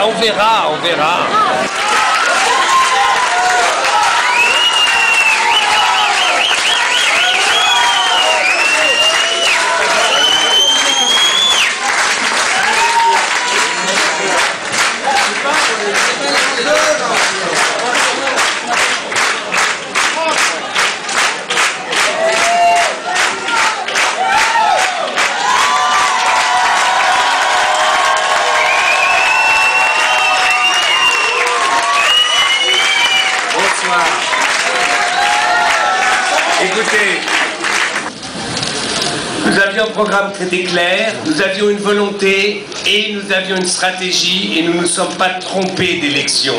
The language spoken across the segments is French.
On verra, on verra. Écoutez, nous avions un programme très clair, nous avions une volonté et nous avions une stratégie et nous ne nous sommes pas trompés d'élection.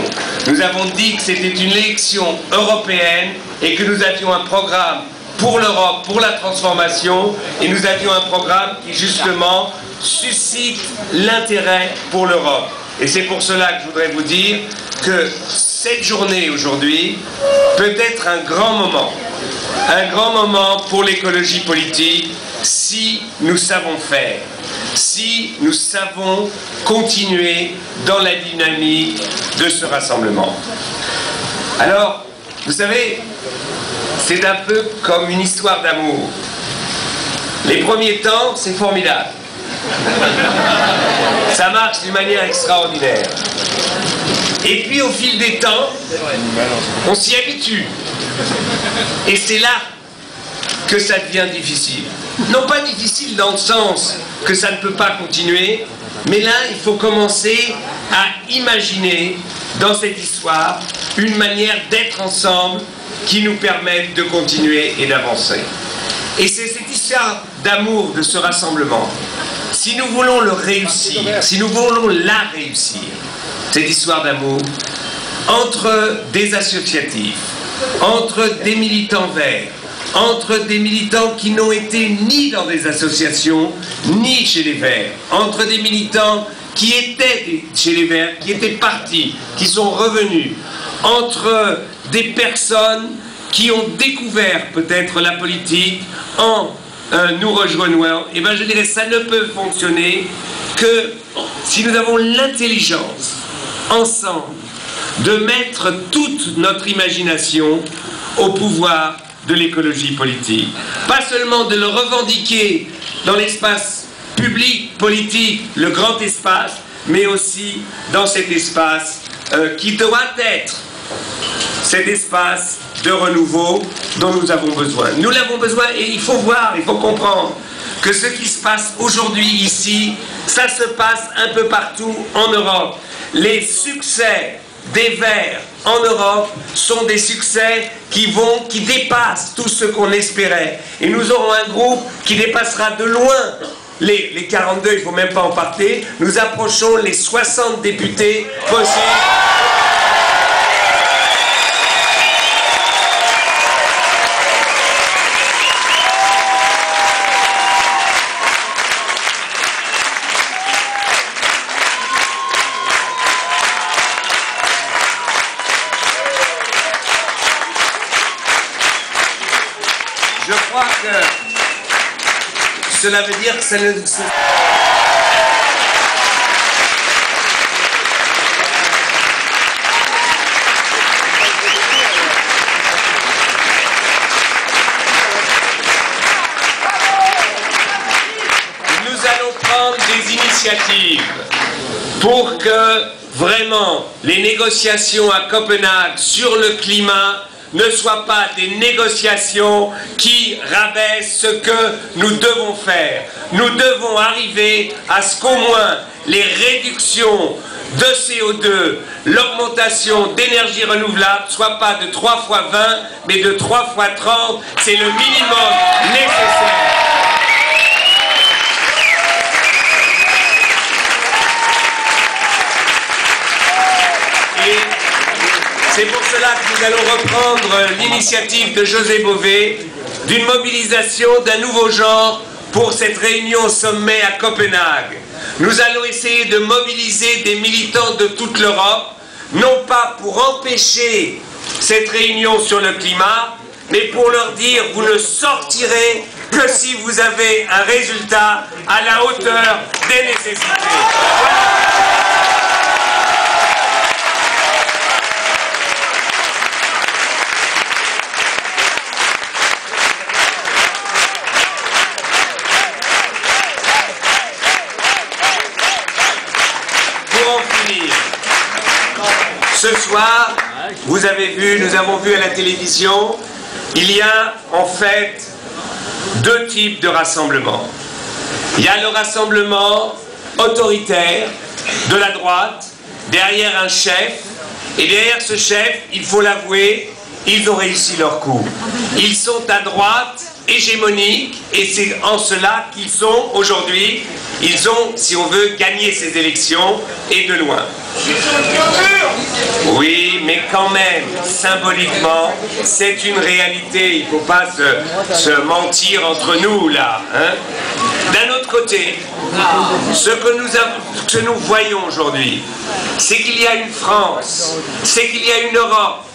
Nous avons dit que c'était une élection européenne et que nous avions un programme pour l'Europe, pour la transformation et nous avions un programme qui justement suscite l'intérêt pour l'Europe. Et c'est pour cela que je voudrais vous dire que cette journée aujourd'hui peut être un grand moment. Un grand moment pour l'écologie politique si nous savons faire, si nous savons continuer dans la dynamique de ce rassemblement. Alors, vous savez, c'est un peu comme une histoire d'amour. Les premiers temps, c'est formidable. Ça marche d'une manière extraordinaire. Et puis au fil des temps, on s'y habitue. Et c'est là que ça devient difficile. Non pas difficile dans le sens que ça ne peut pas continuer, mais là, il faut commencer à imaginer dans cette histoire une manière d'être ensemble qui nous permette de continuer et d'avancer. Et c'est cette histoire d'amour de ce rassemblement. Si nous voulons le réussir, si nous voulons la réussir, cette histoire d'amour, entre des associatifs, entre des militants verts, entre des militants qui n'ont été ni dans des associations, ni chez les Verts, entre des militants qui étaient chez les Verts, qui étaient partis, qui sont revenus, entre des personnes qui ont découvert peut-être la politique en euh, nous rejoignant, et bien je dirais ça ne peut fonctionner que si nous avons l'intelligence ensemble de mettre toute notre imagination au pouvoir de l'écologie politique. Pas seulement de le revendiquer dans l'espace public, politique, le grand espace, mais aussi dans cet espace euh, qui doit être cet espace de renouveau dont nous avons besoin. Nous l'avons besoin et il faut voir, il faut comprendre que ce qui se passe aujourd'hui ici, ça se passe un peu partout en Europe. Les succès des Verts en Europe sont des succès qui vont, qui dépassent tout ce qu'on espérait. Et nous aurons un groupe qui dépassera de loin les, les 42, il ne faut même pas en parler. Nous approchons les 60 députés possibles. Je crois que cela veut dire que ça ne... ça- Nous allons prendre des initiatives pour que vraiment les négociations à Copenhague sur le climat ne soient pas des négociations qui rabaissent ce que nous devons faire. Nous devons arriver à ce qu'au moins les réductions de CO2, l'augmentation d'énergie renouvelable soit pas de 3 fois 20, mais de 3 fois 30. C'est le minimum nécessaire. Et c'est pour cela que nous allons reprendre l'initiative de José Bové d'une mobilisation d'un nouveau genre pour cette réunion au sommet à Copenhague. Nous allons essayer de mobiliser des militants de toute l'Europe, non pas pour empêcher cette réunion sur le climat, mais pour leur dire vous ne sortirez que si vous avez un résultat à la hauteur des nécessités. Soir, vous avez vu, nous avons vu à la télévision, il y a en fait deux types de rassemblements. Il y a le rassemblement autoritaire de la droite, derrière un chef, et derrière ce chef, il faut l'avouer, ils ont réussi leur coup. Ils sont à droite, hégémoniques, et c'est en cela qu'ils sont aujourd'hui, ils ont, si on veut, gagné ces élections, et de loin. Mais quand même, symboliquement, c'est une réalité. Il ne faut pas se, mentir entre nous, là. Hein. D'un autre côté, ce que nous, ce que nous voyons aujourd'hui, c'est qu'il y a une France, c'est qu'il y a une Europe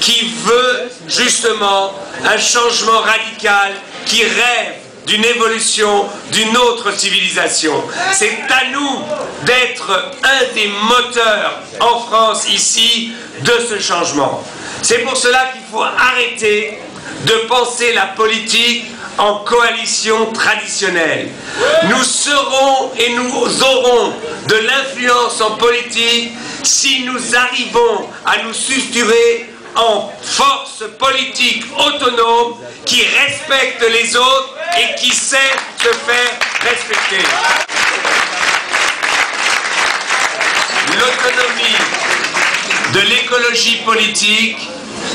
qui veut justement un changement radical, qui rêve d'une évolution, d'une autre civilisation. C'est à nous d'être un des moteurs en France ici de ce changement. C'est pour cela qu'il faut arrêter de penser la politique en coalition traditionnelle. Nous serons et nous aurons de l'influence en politique si nous arrivons à nous susturer en force politique autonome qui respecte les autres et qui sait se faire respecter. De l'écologie politique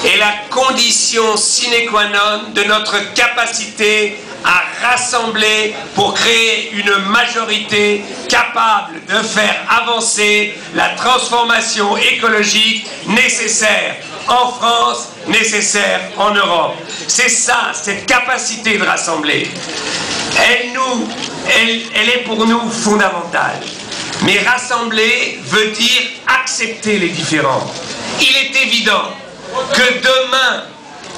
est la condition sine qua non de notre capacité à rassembler pour créer une majorité capable de faire avancer la transformation écologique nécessaire en France, nécessaire en Europe. C'est ça, cette capacité de rassembler. Elle, nous, elle, elle est pour nous fondamentale. Mais rassembler veut dire accepter les différents. Il est évident que demain,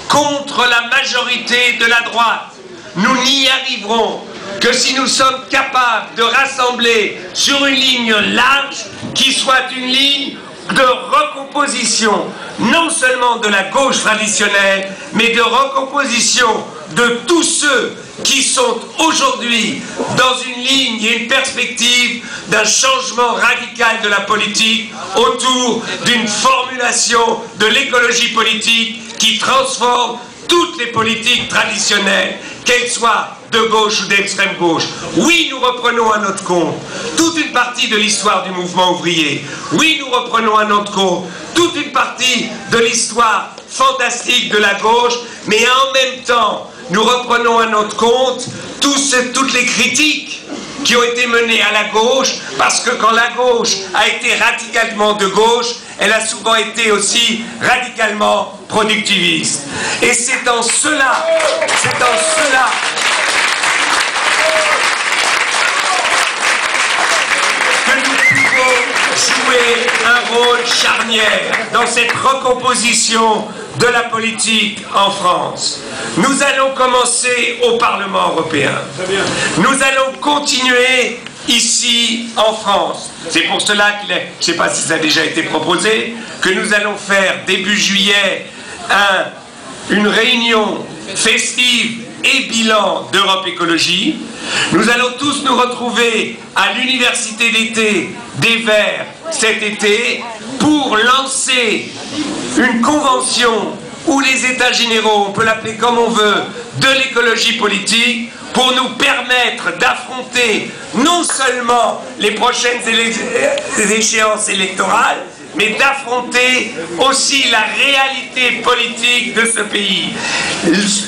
contre la majorité de la droite, nous n'y arriverons que si nous sommes capables de rassembler sur une ligne large qui soit une ligne de recomposition, non seulement de la gauche traditionnelle, mais de recomposition de tous ceux qui sont aujourd'hui dans une ligne et une perspective d'un changement radical de la politique autour d'une formulation de l'écologie politique qui transforme toutes les politiques traditionnelles, qu'elles soient de gauche ou d'extrême gauche. Oui, nous reprenons à notre compte toute une partie de l'histoire du mouvement ouvrier. Oui, nous reprenons à notre compte toute une partie de l'histoire fantastique de la gauche, mais en même temps, nous reprenons à notre compte toutes les critiques qui ont été menées à la gauche, parce que quand la gauche a été radicalement de gauche, elle a souvent été aussi radicalement productiviste. Et c'est en cela, c'est en cela jouer un rôle charnière dans cette recomposition de la politique en France. Nous allons commencer au Parlement européen. Nous allons continuer ici en France. C'est pour cela que, je ne sais pas si ça a déjà été proposé, que nous allons faire début juillet une réunion festive et bilan d'Europe Écologie. Nous allons tous nous retrouver à l'université d'été des Verts cet été pour lancer une convention où les États généraux, on peut l'appeler comme on veut, de l'écologie politique pour nous permettre d'affronter non seulement les prochaines échéances électorales, mais d'affronter aussi la réalité politique de ce pays.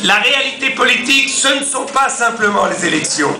La réalité politique, ce ne sont pas simplement les élections.